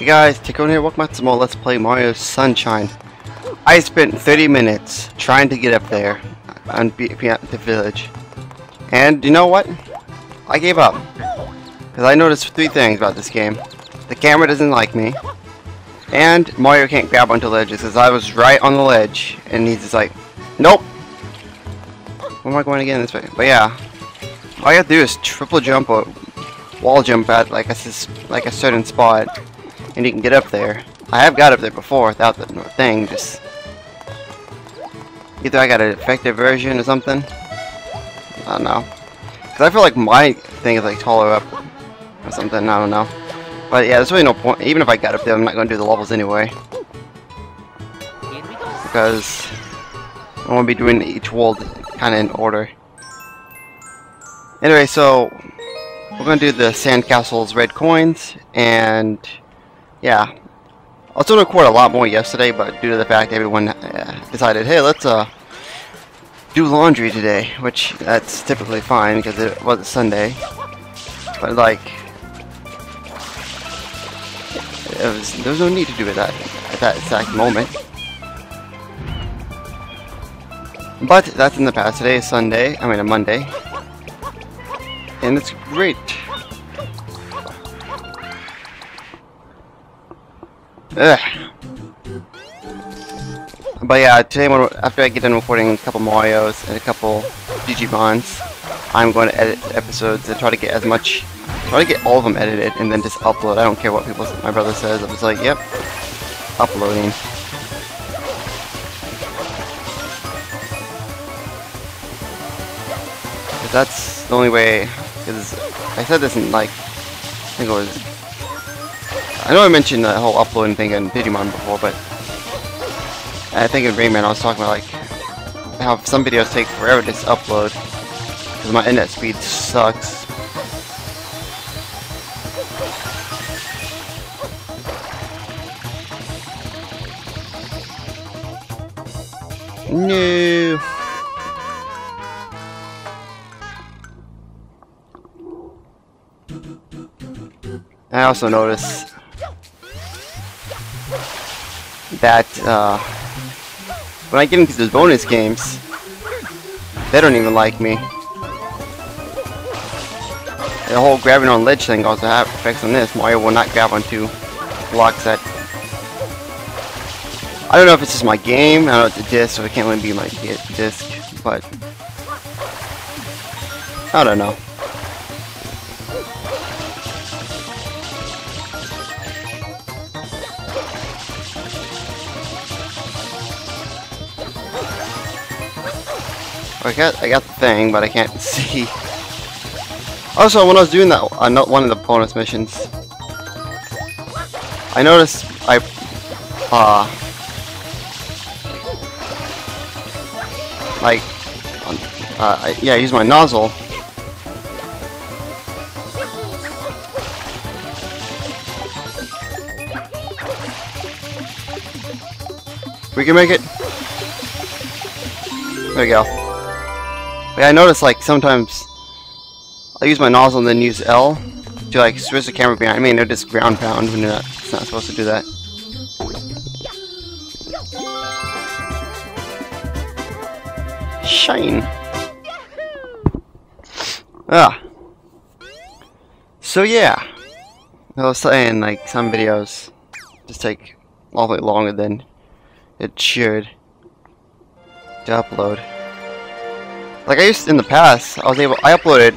Hey guys, TehCrono here, welcome back to more Let's Play Mario Sunshine. I spent 30 minutes trying to get up there on the village. And you know what? I gave up. Because I noticed three things about this game. The camera doesn't like me. And Mario can't grab onto ledges because I was right on the ledge. And he's just like, nope. Am I going again this way? But yeah. All have to do is triple jump or wall jump at like a, like a certain spot. And you can get up there. I have got up there before without the thing, just... Either I got an effective version or something. I don't know. Because I feel like my thing is like taller up or something, I don't know. But yeah, there's really no point. Even if I got up there, I'm not going to do the levels anyway. Because I want to be doing each world kind of in order. Anyway, so we're going to do the Sandcastle's red coins, and yeah. I was going to record a lot more yesterday, but due to the fact everyone uh, decided, hey, let's uh, do laundry today, which that's typically fine because it was Sunday. But like, was, there was no need to do it that, at that exact moment. But that's in the past. Today is Sunday, I mean a Monday. And it's great. Ugh. But yeah, today when, after I get done recording a couple Marios and a couple Digimons, I'm going to edit episodes and try to get as much, try to get all of them edited and then just upload. I don't care what people, my brother says. I'm just like, yep, uploading. that's the only way, because I said this in like, I think it was I know I mentioned the whole uploading thing in Digimon before, but I think in Rayman I was talking about like how some videos take forever to upload because my internet speed sucks. No. I also noticed that uh, when I get into those bonus games, they don't even like me. The whole grabbing on ledge thing also have effects on this. Mario will not grab onto blocks that... I don't know if it's just my game, I don't know if it's a disc, so it can't really be my disc, but... I don't know. I got I got the thing, but I can't see. Also, when I was doing that, uh, not one of the bonus missions, I noticed I uh like uh, I, yeah, use my nozzle. We can make it. There we go. Yeah, I noticed like sometimes I use my nozzle and then use L to like switch the camera behind me and it'll just ground pound when you're not, it's not supposed to do that. Shine. Ah. So yeah. I was saying like some videos just take way longer than it should to upload. Like I used in the past, I was able, I uploaded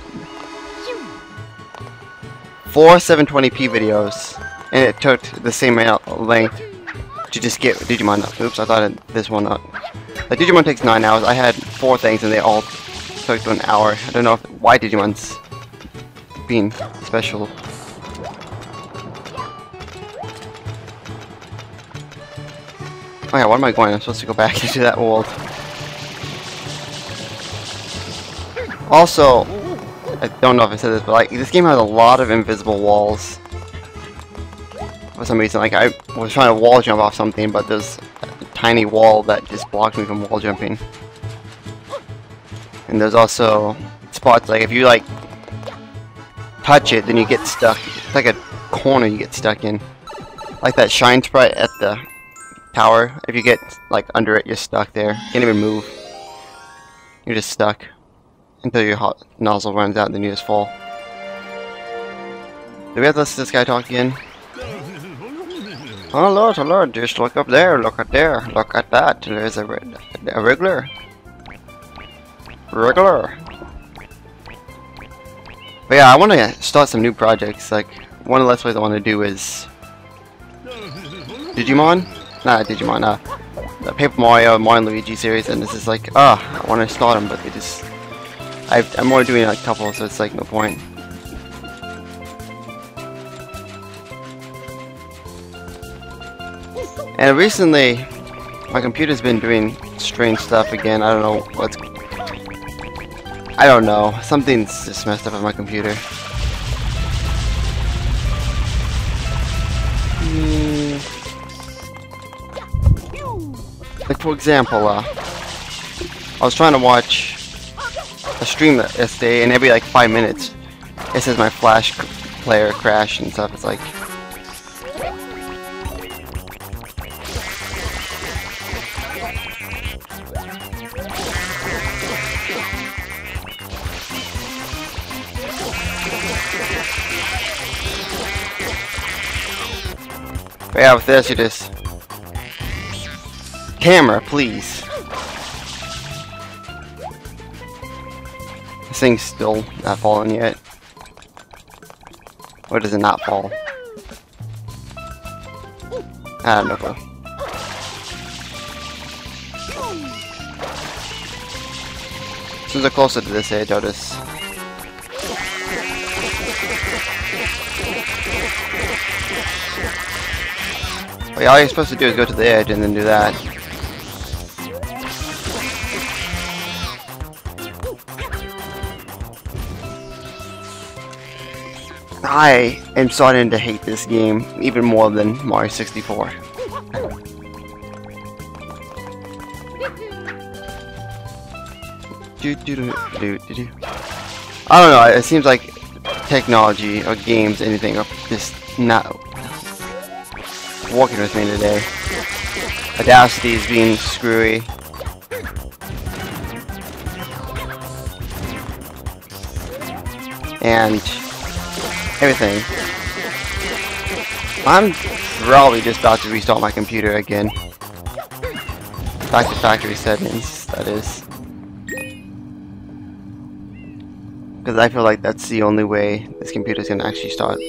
four 720p videos, and it took the same amount length to just get Digimon up. Oops, I thought this one up. Like Digimon takes nine hours. I had four things, and they all took an hour. I don't know if, why Digimon's being special. Oh yeah, where am I going? I'm supposed to go back into that world. Also, I don't know if I said this, but like this game has a lot of invisible walls. For some reason, like I was trying to wall jump off something, but there's a tiny wall that just blocked me from wall jumping. And there's also spots like if you like touch it, then you get stuck. It's like a corner you get stuck in. like that shine sprite at the tower. If you get like under it, you're stuck there. You Can't even move. You're just stuck until your hot nozzle runs out, then you just fall. Do we have to listen to this guy talk again? Oh lord, oh lord, just look up there, look at there, look at that. There's a, a regular. Regular. But yeah, I want to start some new projects. Like, one of the last ways I want to do is Digimon? Not Digimon, uh, the Paper Mario, Mario Luigi series, and this is like, ah, oh, I want to start them, but they just, i am only doing a couple, so it's like no point. And recently, my computer's been doing strange stuff again. I don't know what's... I don't know. Something's just messed up with my computer. Like, for example, uh, I was trying to watch a stream yesterday, and every like five minutes, it says my Flash player crash and stuff. It's like, But yeah, with this, you just... Camera, please. Thing's still not falling yet. Or does it not fall? I don't know. As I closer to this edge, I'll just Wait, all you're supposed to do is go to the edge and then do that. I am starting to hate this game even more than Mario 64. I don't know, it seems like technology or games, anything, are just not working with me today. Audacity is being screwy. And everything. I'm probably just about to restart my computer again. Back to factory settings, that is. Because I feel like that's the only way this computer is going to actually start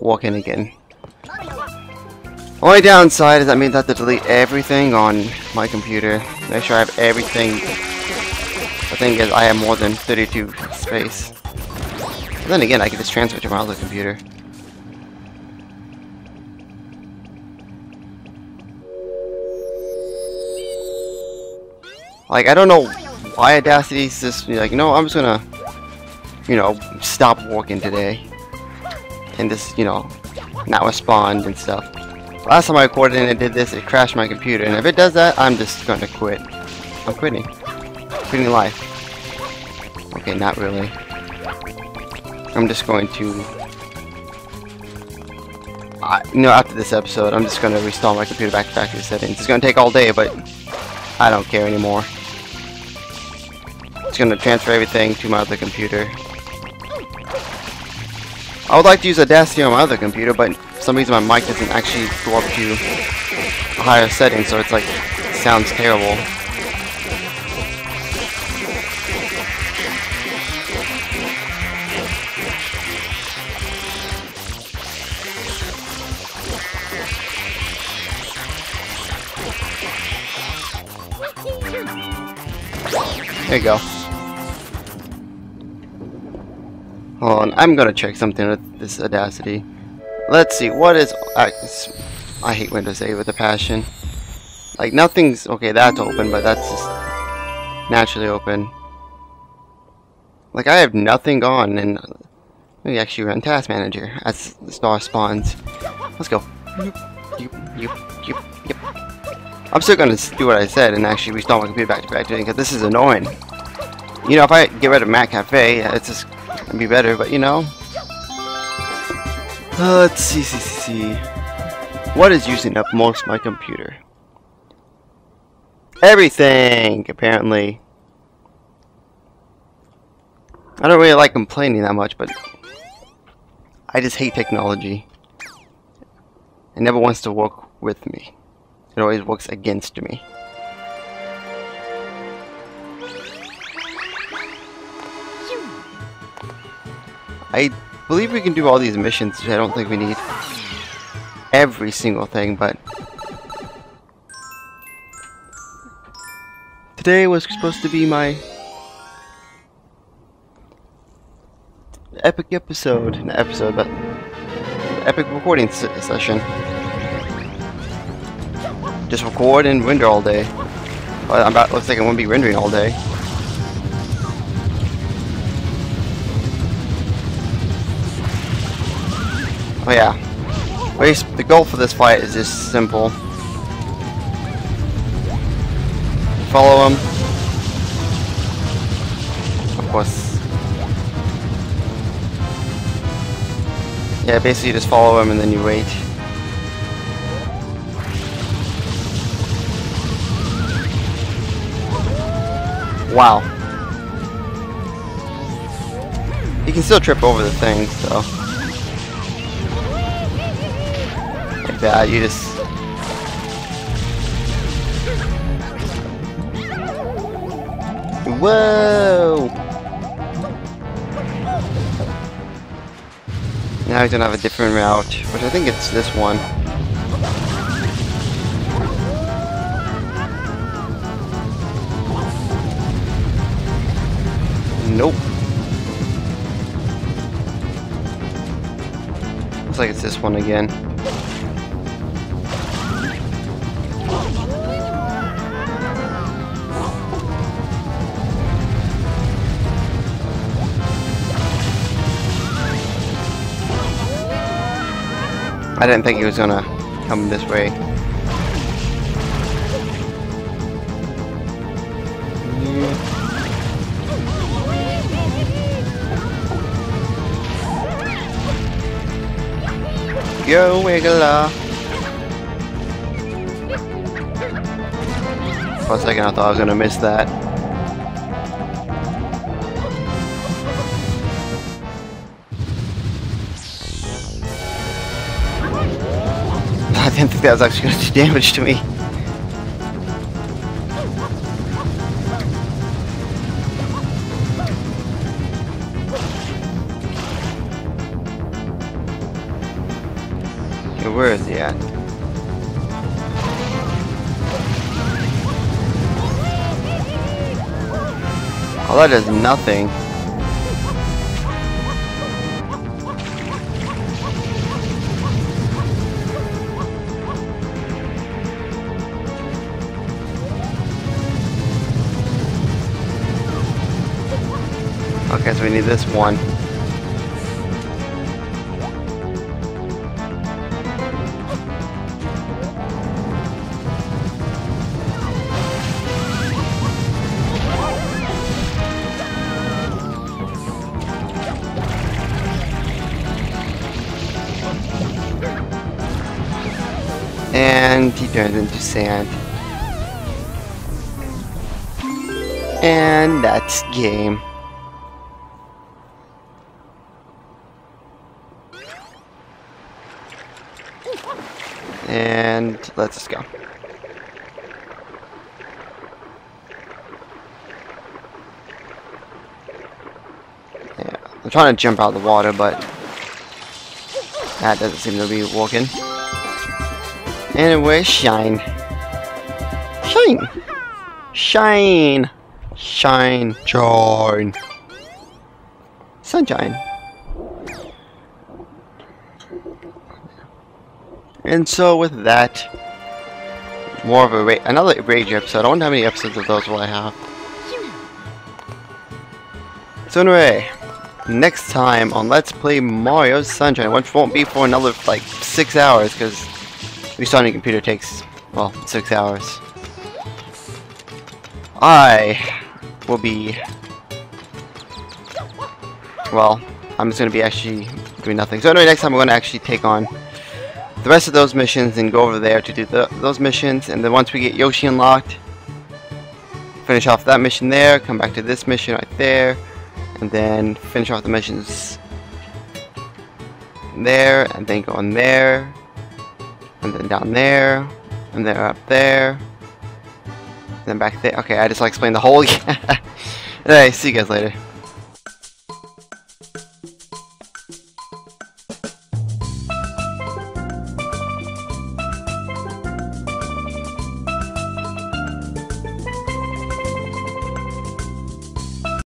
working again. Only downside is that means I have to delete everything on my computer. Make sure I have everything. The thing is, I have more than 32 space. But then again, I can just transfer to my other computer. Like, I don't know why Audacity is just like, no, I'm just gonna, you know, stop working today. And just, you know, not respond and stuff. Last time I recorded and it did this, it crashed my computer. And if it does that, I'm just to quit. I'm quitting. Quitting life. Okay, not really. I'm just going to... Uh, you know, after this episode, I'm just going to restart my computer back to factory settings. It's going to take all day, but I don't care anymore. It's going to transfer everything to my other computer. I would like to use Audacity on my other computer, but for some reason my mic doesn't actually go up to a higher setting, so it's like, sounds terrible. There you go. Hold on, I'm gonna check something with this Audacity. Let's see, what is... I, I hate Windows 8 with a passion. Like, nothing's... Okay, that's open, but that's just naturally open. Like, I have nothing on, and... Let me actually run Task Manager as the star spawns. Let's go. I'm still gonna do what I said and actually restart my computer back to back to back because this is annoying. You know, if I get rid of McAfee, it's just gonna be better, but you know, uh, let's see, see, see. What is using up most my computer? Everything, apparently. I don't really like complaining that much, but I just hate technology. It never wants to work with me. It always works against me. I believe we can do all these missions. I don't think we need every single thing, but today was supposed to be my epic episode, not episode, but epic recording session. Just record and render all day. I'm about, looks like I won't be rendering all day. Oh yeah. The goal for this fight is just simple. Follow him. Of course. Yeah, basically you just follow him and then you wait. Wow. You can still trip over the thing, so. that. You just... Whoa! Now he's gonna have a different route, which I think it's this one. Nope. Looks like it's this one again. I didn't think he was gonna come this way. Go Wiggler! For a second I thought I was gonna miss that. I didn't think that was actually to do damage to me. That does nothing. Okay, so we need this one. And he turns into sand. And that's game. And let's go. Yeah, I'm trying to jump out of the water, but that doesn't seem to be working. Anyway, shine. Shine! Shine! Shine! Shine! Sunshine! And so with that, more of a ra another Rage episode. I wonder how many episodes of those will I have. So anyway, next time on Let's Play Mario Sunshine, which won't be for another like six hours because restarting a computer takes well six hours. I will be well. I'm just gonna be actually doing nothing. So anyway, next time I'm gonna actually take on the rest of those missions and go over there to do the, those missions. And then once we get Yoshi unlocked, finish off that mission there, come back to this mission right there, and then finish off the missions there, and then go on there, and then down there, and then up there, and then back there. Okay, I just like explained the whole. Anyway, see you guys later.